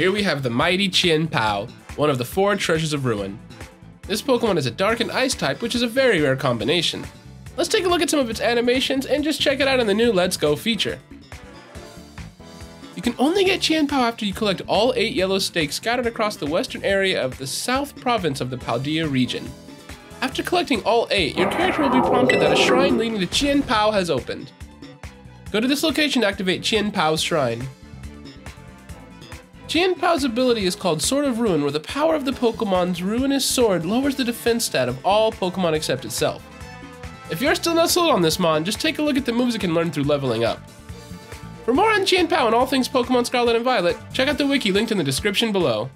Here we have the mighty Chien-Pao, one of the four treasures of ruin. This Pokemon is a dark and ice type, which is a very rare combination. Let's take a look at some of its animations and just check it out in the new Let's Go feature. You can only get Chien-Pao after you collect all 8 yellow stakes scattered across the western area of the south province of the Paldea region. After collecting all 8, your character will be prompted that a shrine leading to Chien-Pao has opened. Go to this location to activate Chien-Pao's shrine. Chien-Pao's ability is called Sword of Ruin, where the power of the Pokemon's ruinous sword lowers the defense stat of all Pokemon except itself. If you're still not sold on this mon, just take a look at the moves it can learn through leveling up. For more on Chien-Pao and all things Pokemon Scarlet and Violet, check out the wiki linked in the description below.